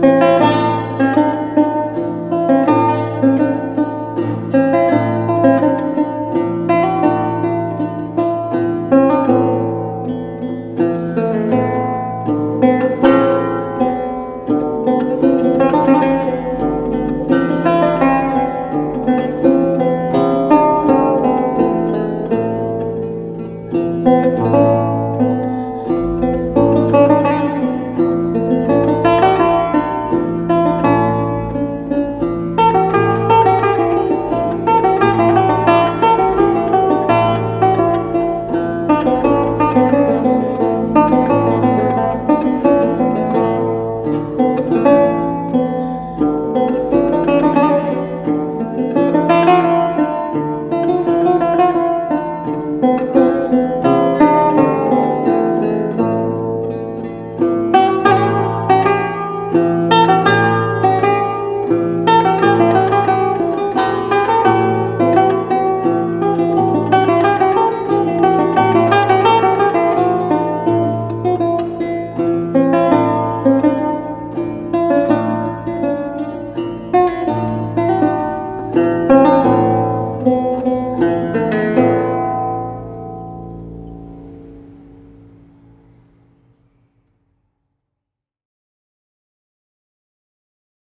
Música